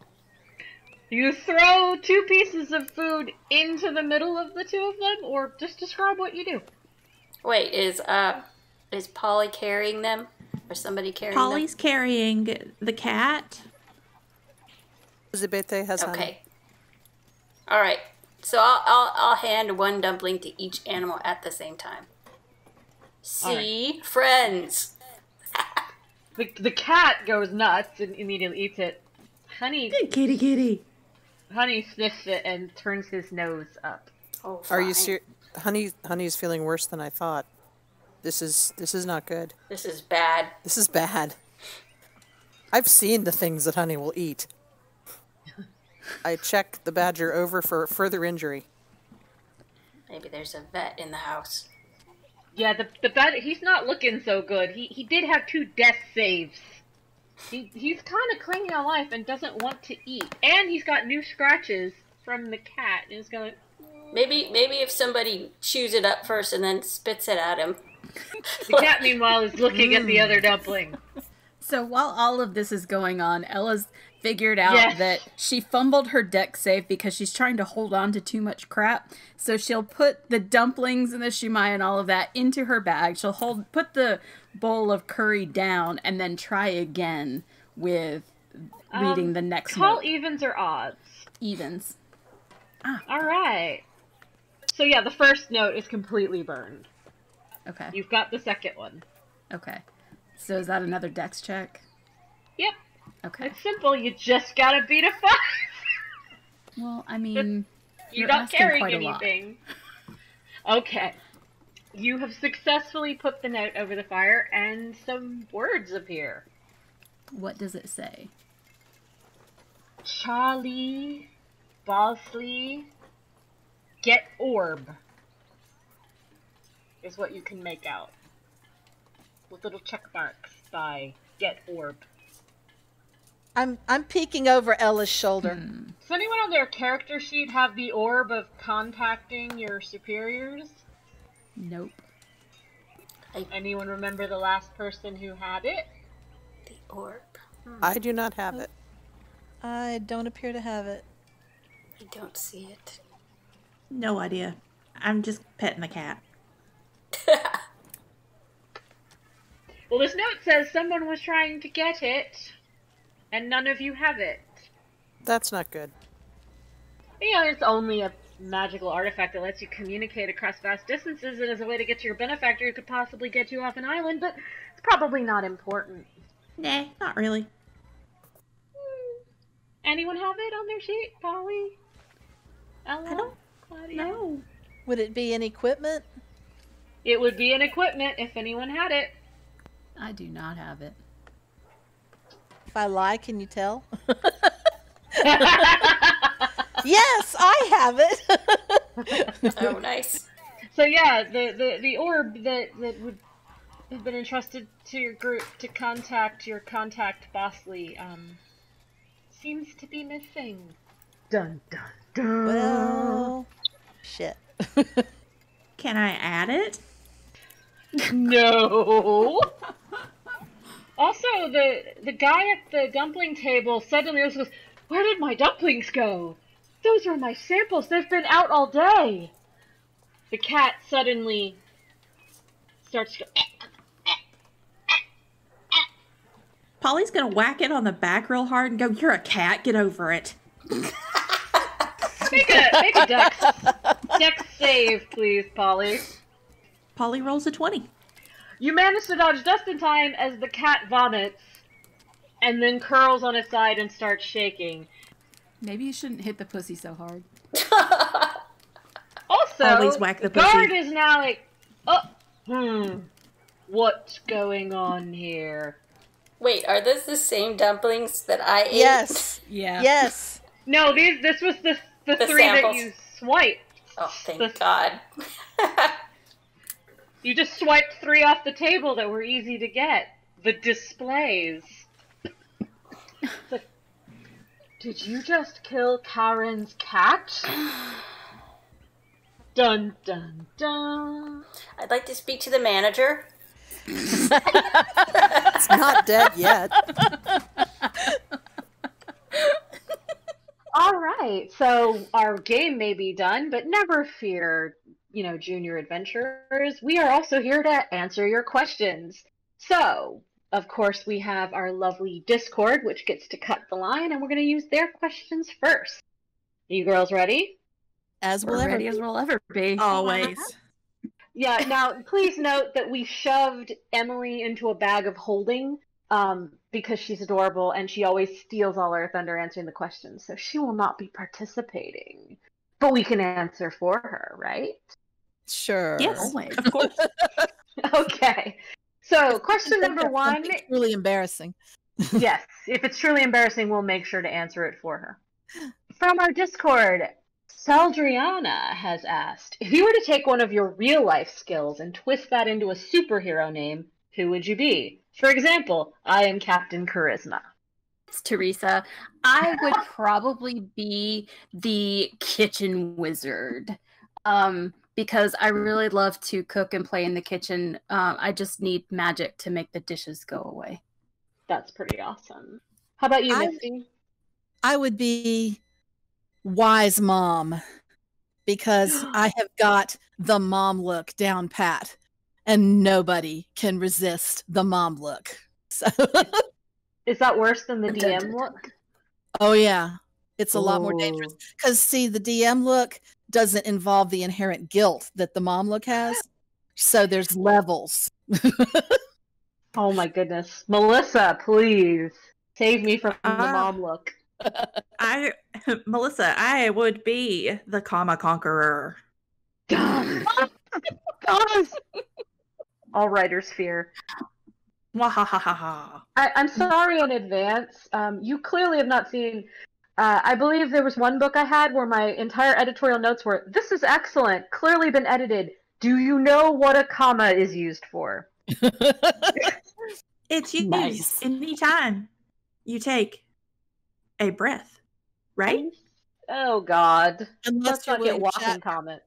You throw two pieces of food into the middle of the two of them, or just describe what you do. Wait, is uh, is Polly carrying them, or somebody carrying Polly's carrying the cat. Elizabeth has them? honey. Okay. All right. So I'll, I'll I'll hand one dumpling to each animal at the same time. See, friends. The, the cat goes nuts and immediately eats it. Honey, Good kitty kitty. Honey sniffs it and turns his nose up. Oh, Are you fine. serious? Honey, honey's feeling worse than I thought. This is this is not good. This is bad. This is bad. I've seen the things that honey will eat. I check the badger over for further injury. Maybe there's a vet in the house. Yeah, the the bad he's not looking so good. He he did have two death saves. He he's kind of clinging on life and doesn't want to eat, and he's got new scratches from the cat. And he's going. Maybe maybe if somebody chews it up first and then spits it at him. The cat, meanwhile, is looking at the mm. other dumpling. So while all of this is going on, Ella's figured out Yes. that she fumbled her dex save because she's trying to hold on to too much crap. So she'll put the dumplings and the shumai and all of that into her bag. She'll hold put the bowl of curry down and then try again with reading Um, the next Call note. evens or odds. Evens. ah. All right. So yeah, the first note is completely burned. Okay. You've got the second one. Okay. So is that another dex check? Yep. Okay. It's simple. You just gotta beat a five. Well, I mean, not asking carrying quite a lot. anything. [LAUGHS] Okay. You have successfully put the note over the fire, and some words appear. what does it say? Charlie, Bosley, get orb. Is what you can make out. With little check marks by get orb. I'm I'm peeking over Ella's shoulder. Hmm. Does anyone on their character sheet have the orb of contacting your superiors? Nope. Anyone remember the last person who had it? The orb. Hmm. I do not have oh. it. I don't appear to have it. I don't see it. No idea. I'm just petting the cat. [LAUGHS] Well, this note says someone was trying to get it, and none of you have it. That's not good. You know, it's only a magical artifact that lets you communicate across vast distances, and as a way to get to your benefactor, it could possibly get you off an island, but it's probably not important. Nah, not really. Hmm. Anyone have it on their sheet? Polly? Ella? I don't Claudia? No. Would it be an equipment? It would be an equipment if anyone had it. I do not have it. If I lie, can you tell? [LAUGHS] [LAUGHS] yes, I have it. [LAUGHS] Oh, nice. So yeah, the, the, the orb that, that would have been entrusted to your group to contact your contact Bosley, um, seems to be missing. Dun dun dun. well, shit. Can I add it? No. [LAUGHS] also, the the guy at the dumpling table suddenly goes, "Where did my dumplings go? Those are my samples. They've been out all day." The cat suddenly starts to. Polly's gonna whack it on the back real hard and go, You're a cat, get over it. Make a make a dex dex save, please, Polly. Polly rolls a 20. You manage to dodge just in time as the cat vomits, and then curls on its side and starts shaking. Maybe you shouldn't hit the pussy so hard. [LAUGHS] Also, Always whack the guard pussy. is now like, oh, hmm, what's going on here? Wait, are those the same dumplings that I ate? Yes, [LAUGHS] Yeah. yes. No, these this was the the, The three samples. that you swiped. Oh, thank The- God. [LAUGHS] You just swiped three off the table that were easy to get. The displays. It's like, Did you just kill Karen's cat? [SIGHS] dun dun dun. I'd like to speak to the manager. It's not dead yet. All right, so our game may be done, but never fear, you know, junior adventurers. We are also here to answer your questions. So, of course, we have our lovely Discord, which gets to cut the line, and we're going to use their questions first. you girls ready? As We're ever. ready as we'll ever be. Always. [LAUGHS] Yeah, now please note that we shoved Emily into a bag of holding um, because she's adorable and she always steals all our thunder answering the questions. So she will not be participating. But we can answer for her, right? Sure. Yes. Always. Of course. [LAUGHS] Okay. So, question number one Something truly embarrassing. [LAUGHS] yes, if it's truly embarrassing, we'll make sure to answer it for her. From our Discord, Saldriana has asked If you were to take one of your real life skills and twist that into a superhero name, who would you be? For example, I am Captain Charisma. It's Teresa. I would [LAUGHS] probably be the kitchen wizard. Um, because I really love to cook and play in the kitchen. Uh, I just need magic to make the dishes go away. That's pretty awesome. How about you, I- Misty? I would be wise mom because [GASPS] I have got the mom look down pat and nobody can resist the mom look. [LAUGHS] So, Is that worse than the Dun, dun, DM look? oh yeah, it's a lot more dangerous because see, the DM look doesn't involve the inherent guilt that the mom look has. So there's levels. Oh my goodness. Melissa, please save me from the Ah. mom look. [LAUGHS] I, [LAUGHS] Melissa, I would be the comma conqueror. [LAUGHS] All writers fear. Wahahaha. I, I'm sorry in advance. Um, you clearly have not seen. Uh, I believe there was one book I had where my entire editorial notes were, "This is excellent, clearly been edited. Do you know what a comma is used for?" [LAUGHS] It's used Nice. anytime you take a breath, right? Oh God. Unless Let's you're not get William walking Shatner.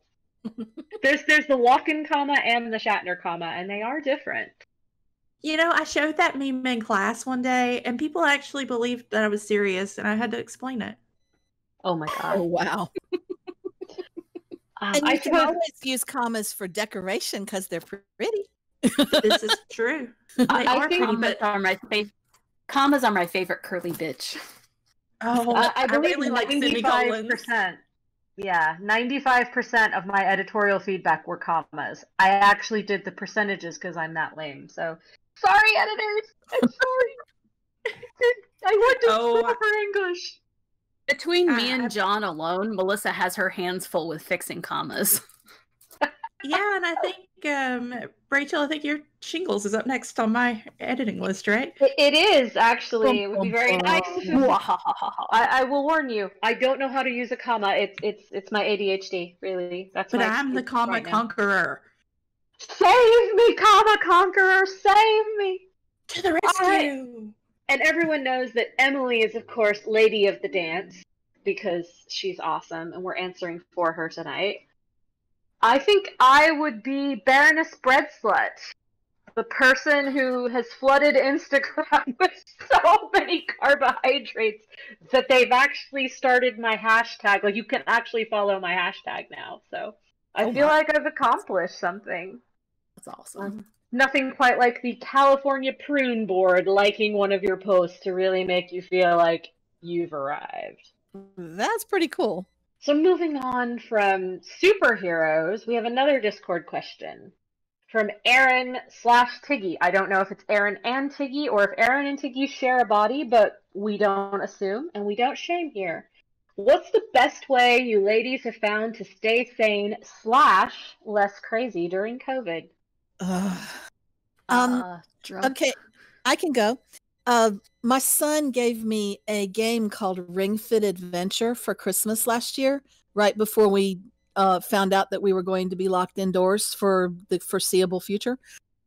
[LAUGHS] there's there's the walk-in comma and the Shatner comma, and they are different. You know, I showed that meme in class one day, and people actually believed that I was serious, and I had to explain it. Oh my God. Oh wow! [LAUGHS] Um, And I you can suppose always use commas for decoration because they're pretty. This is [LAUGHS] true. They I- I are think- pretty, Commas but are my favorite. Commas are my favorite curly bitch. oh, I, I believe really like ninety-five semicolons. percent. Yeah, ninety-five percent of my editorial feedback were commas. I actually did the percentages because I'm that lame. So sorry, editors. I'm sorry. [LAUGHS] I went to Oh, school for English. Between me Uh, and John alone, Melissa has her hands full with fixing commas. [LAUGHS] Yeah, and I think um, Rachel, I think your shingles is up next on my editing list, right? It, it is actually. It would be very nice. [LAUGHS] I, I will warn you. I don't know how to use a comma. It's it's it's my ADHD. Really, that's. But I'm the comma right now. Save me, comma conqueror. Save me. To the right. rescue! And everyone knows that Emily is, of course, Lady of the Dance because she's awesome, and we're answering for her tonight. I think I would be Baroness Bread Slut, the person who has flooded Instagram [LAUGHS] with so many carbohydrates that they've actually started my hashtag. Like, you can actually follow my hashtag now. So I Oh feel my. like I've accomplished something. That's awesome. Um, nothing quite like the California Prune Board liking one of your posts to really make you feel like you've arrived. That's pretty cool. So, moving on from superheroes, we have another Discord question from Aaron slash Tiggy. I don't know if it's Aaron and Tiggy or if Aaron and Tiggy share a body, but we don't assume and we don't shame here. What's the best way you ladies have found to stay sane slash less crazy during COVID? Um, Uh, Okay, I can go. Uh, my son gave me a game called Ring Fit Adventure for Christmas last year, right before we uh, found out that we were going to be locked indoors for the foreseeable future.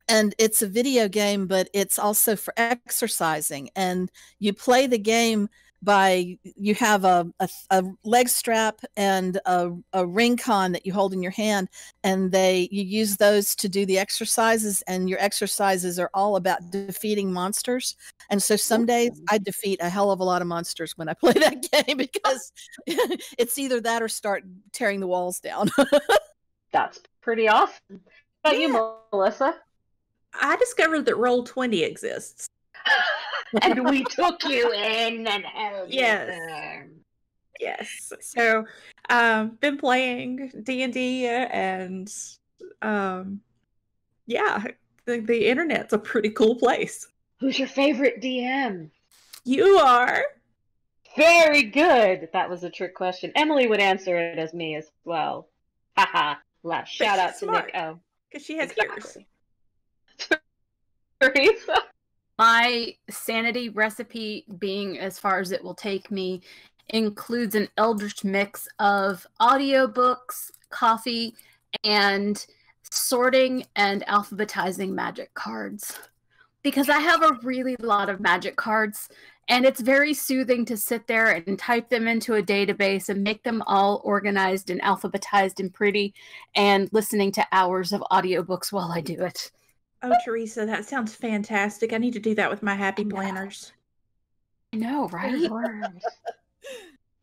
And it's a video game, but it's also for exercising. And you play the game by you have a, a, a leg strap and a, a ring con that you hold in your hand and they you use those to do the exercises and your exercises are all about defeating monsters and so some days i defeat a hell of a lot of monsters when i [LAUGHS] play that game because [LAUGHS] it's either that or start tearing the walls down [LAUGHS] That's pretty awesome. How about Yeah. you, Melissa? I discovered that Roll20 exists. And we [LAUGHS] took you in and held you Yes. there. Yes. So, um, been playing D and D, and um, yeah, the, the internet's a pretty cool place. Who's your favorite DM? You are. Very good. That was a trick question. Emily would answer it as me as well. Haha. Last shout out to smart. Nick O. Because she has ears. Exactly. [LAUGHS] Teresa? My sanity recipe, being as far as it will take me, includes an eldritch mix of audiobooks, coffee, and sorting and alphabetizing magic cards. Because I have a really lot of magic cards, And it's very soothing to sit there and type them into a database and make them all organized and alphabetized and pretty and listening to hours of audiobooks while I do it. Oh, Teresa, that sounds fantastic. I knead to do that with my happy planners. I know, right? [LAUGHS]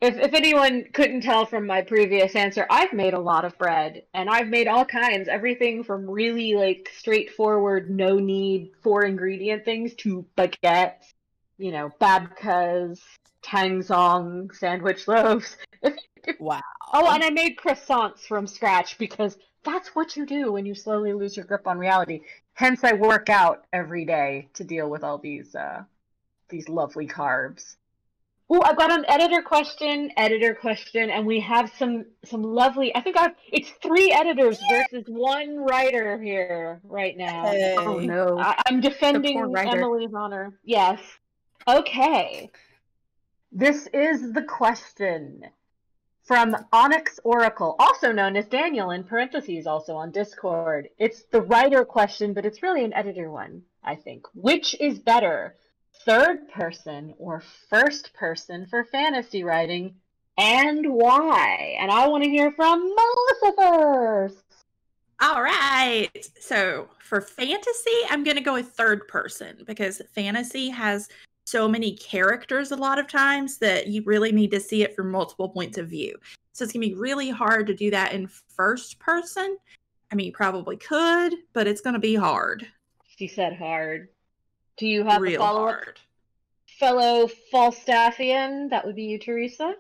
If, if anyone couldn't tell from my previous answer, I've made a lot of bread and I've made all kinds, everything from really like straightforward, no need, four ingredient things to baguettes, you know, babkas, tangzhong, sandwich loaves. If, if, Wow. oh, and I made croissants from scratch because that's what you do when you slowly lose your grip on reality. Hence, I work out every day to deal with all these uh, these lovely carbs. Oh, I've got an editor question, editor question, and we have some some lovely. I think I've it's three editors versus one writer here right now. Hey. Oh no. I, I'm defending. Emily's honor. Yes. Okay. This is the question from Onyx Oracle, also known as Daniel in parentheses, also on Discord. It's the writer question, but it's really an editor one, I think. Which is better, third person or first person for fantasy writing, and why? And I want to hear from Melissa first. All right. So for fantasy, I'm going to go with third person because fantasy has so many characters a lot of times that you really need to see it from multiple points of view. So it's going to be really hard to do that in first person. I mean, you probably could, but it's going to be hard. She said hard. Do you have a follow up, fellow Falstaffian? That would be you, Teresa.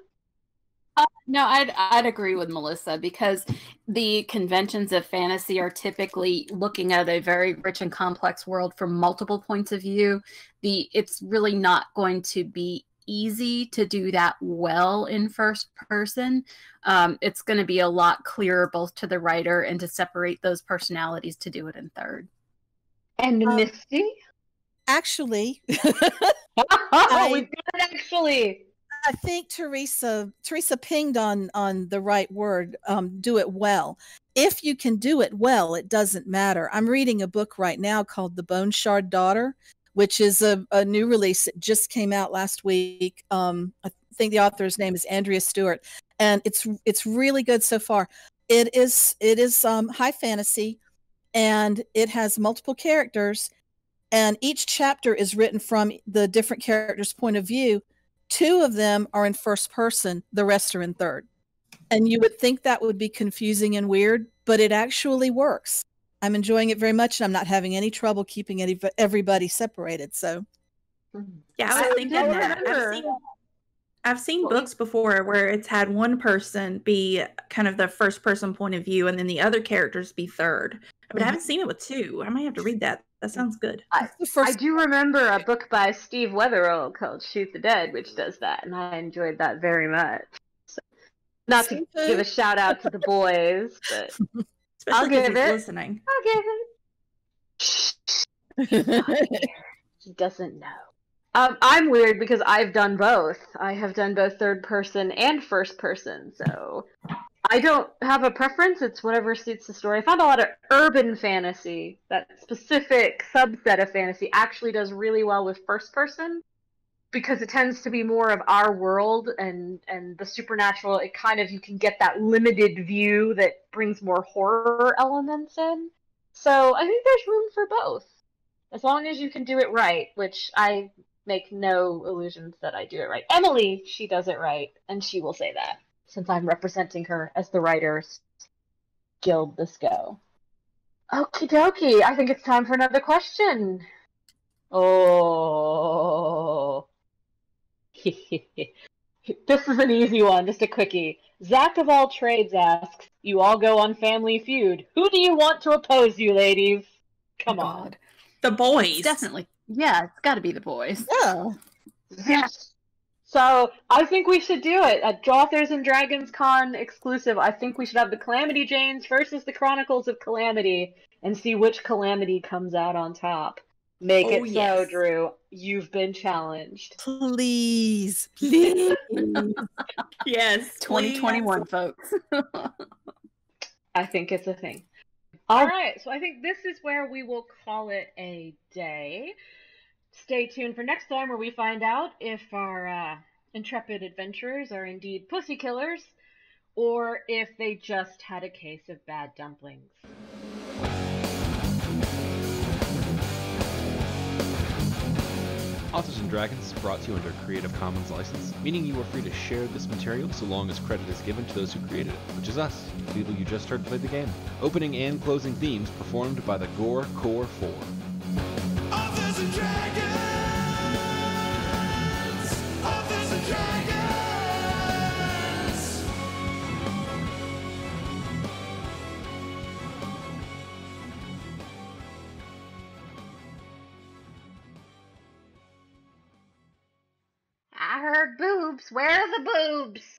No, I'd I'd agree with Melissa because the conventions of fantasy are typically looking at a very rich and complex world from multiple points of view. The it's really not going to be easy to do that well in first person. Um, it's going to be a lot clearer both to the writer and to separate those personalities to do it in third. And Um, Misty. Actually, [LAUGHS] [LAUGHS] oh, we've got it actually. I think Teresa Teresa pinged on on the right word. Um, do it well. If you can do it well, it doesn't matter. I'm reading a book right now called The Bone Shard Daughter, which is a, a new release. It just came out last week. Um, I think the author's name is Andrea Stewart, and it's it's really good so far. It is it is um, high fantasy, and it has multiple characters, and each chapter is written from the different characters' point of view two of them are in first person the rest are in third and you would think that would be confusing and weird but it actually works i'm enjoying it very much and i'm not having any trouble keeping any, everybody separated so Yeah, I was so thinking that. Remember. I've seen, I've seen Well, books before where it's had one person be kind of the first person point of view and then the other characters be third. But I Mhm. haven't seen it with two. I might have to read that. That sounds good. I, I do remember a book by Steve Weatherill called Shoot the Dead, which does that, and I enjoyed that very much. So, not to Okay. give a shout out to the boys, but [LAUGHS] Especially give because he's it. listening. I'll give it. [LAUGHS] He doesn't know. Um, I'm weird because I've done both. I have done both third person and first person, so I don't have a preference. It's whatever suits the story. I found a lot of urban fantasy, that specific subset of fantasy, actually does really well with first person because it tends to be more of our world and and the supernatural. It kind of you can get that limited view that brings more horror elements in. So I think there's room for both as long as you can do it right, which I make no illusions that I do it right. Emily, she does it right, and she will say that since I'm representing her as the writers guild this go. Okie dokie, I think it's time for another question. Oh. [LAUGHS] this is an easy one, just a quickie. Zach of all trades asks, You all go on Family Feud. Who do you want to oppose you, ladies? Come oh on. The boys. Definitely. Yeah, it's got to be the boys. yeah Yes. So I think we should do it at Authors and Dragons Con exclusive. I think we should have the Calamity Janes versus the Chronicles of Calamity and see which Calamity comes out on top. Make Oh, it so. Drew. You've been challenged. please [LAUGHS] please Yes. 2021, folks. [LAUGHS] I think it's a thing. All All right. right, so I think this is where we will call it a day. Stay tuned for next time where we find out if our uh, intrepid adventurers are indeed pussy killers or if they just had a case of bad dumplings. Authors and Dragons is brought to you under a Creative Commons license, meaning you are free to share this material so long as credit is given to those who created it, which is us, the people you just heard play the game. Opening and closing themes performed by the Gore Core 4. The boobs?